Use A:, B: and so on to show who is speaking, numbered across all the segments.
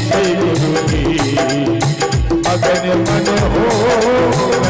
A: सतगुरु की मगन मन हो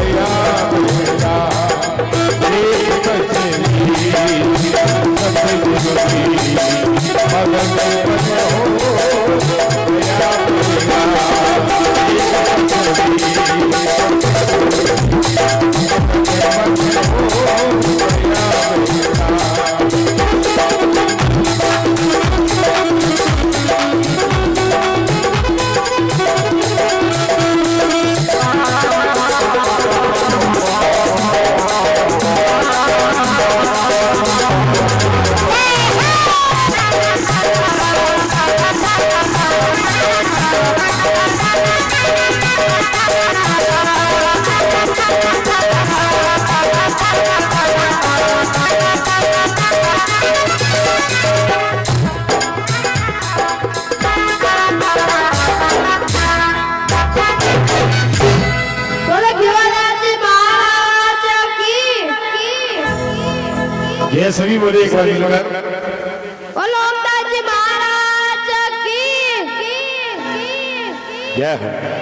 A: सभी बोले एक बार जय हो?